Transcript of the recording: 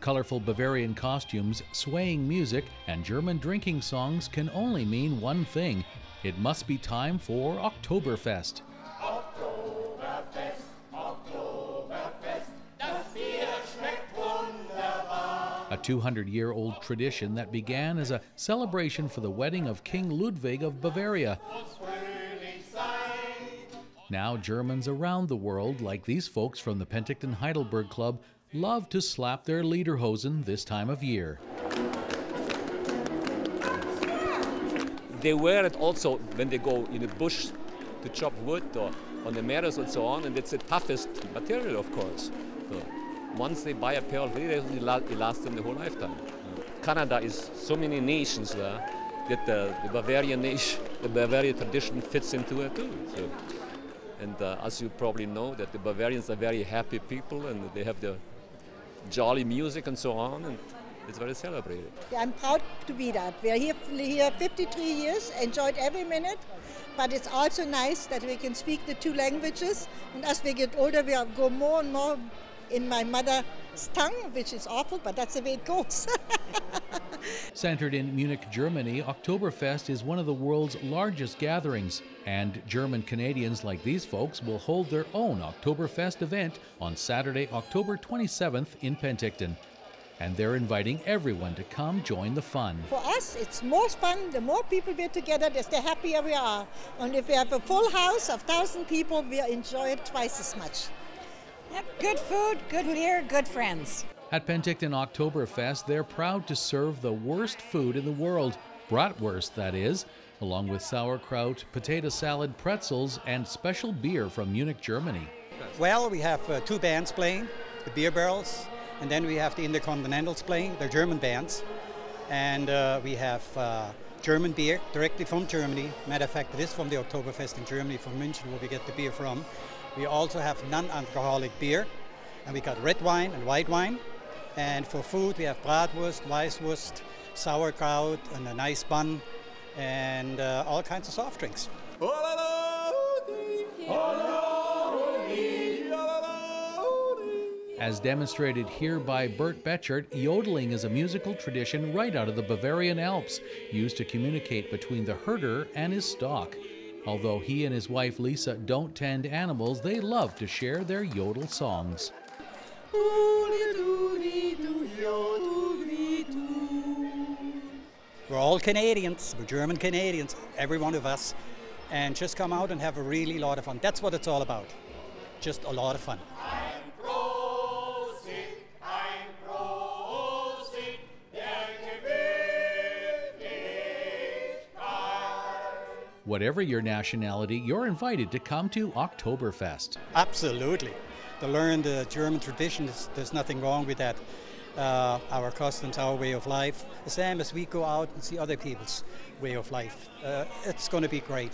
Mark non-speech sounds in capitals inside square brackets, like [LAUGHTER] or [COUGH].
Colorful Bavarian costumes, swaying music, and German drinking songs can only mean one thing it must be time for Oktoberfest. A 200 year old tradition that began as a celebration for the wedding of King Ludwig of Bavaria. Now, Germans around the world, like these folks from the Penticton Heidelberg Club, love to slap their lederhosen this time of year. They wear it also when they go in the bush to chop wood or on the meadows and so on, and it's the toughest material, of course. So once they buy a pair of lederhosen, it lasts them the whole lifetime. Canada is so many nations there that the, the Bavarian nation, the Bavarian tradition fits into it too. So, and uh, as you probably know, that the Bavarians are very happy people and they have the jolly music and so on, and it's very celebrated. I'm proud to be that. We're here, here 53 years, enjoyed every minute, but it's also nice that we can speak the two languages, and as we get older, we go more and more in my mother's tongue, which is awful, but that's the way it goes. [LAUGHS] Centered in Munich, Germany, Oktoberfest is one of the world's largest gatherings, and German Canadians like these folks will hold their own Oktoberfest event on Saturday, October 27th in Penticton. And they're inviting everyone to come join the fun. For us, it's more fun. The more people we're together, the happier we are. And if we have a full house of 1,000 people, we enjoy it twice as much. Yep, good food, good beer, good friends. At Penticton Oktoberfest, they're proud to serve the worst food in the world, bratwurst, that is, along with sauerkraut, potato salad, pretzels, and special beer from Munich, Germany. Well, we have uh, two bands playing, the Beer Barrels, and then we have the Intercontinentals playing, they're German bands. And uh, we have uh, German beer directly from Germany. Matter of fact, it is from the Oktoberfest in Germany, from München, where we get the beer from. We also have non alcoholic beer, and we got red wine and white wine. And for food, we have bratwurst, weisswurst, sauerkraut, and a nice bun, and uh, all kinds of soft drinks. As demonstrated here by Bert Betchert, yodeling is a musical tradition right out of the Bavarian Alps, used to communicate between the herder and his stock. Although he and his wife Lisa don't tend animals, they love to share their yodel songs. We're all Canadians, we're German Canadians, every one of us, and just come out and have a really lot of fun. That's what it's all about. Just a lot of fun. Whatever your nationality, you're invited to come to Oktoberfest. Absolutely. To learn the German traditions, there's nothing wrong with that. Uh, our customs, our way of life, the same as we go out and see other people's way of life. Uh, it's going to be great.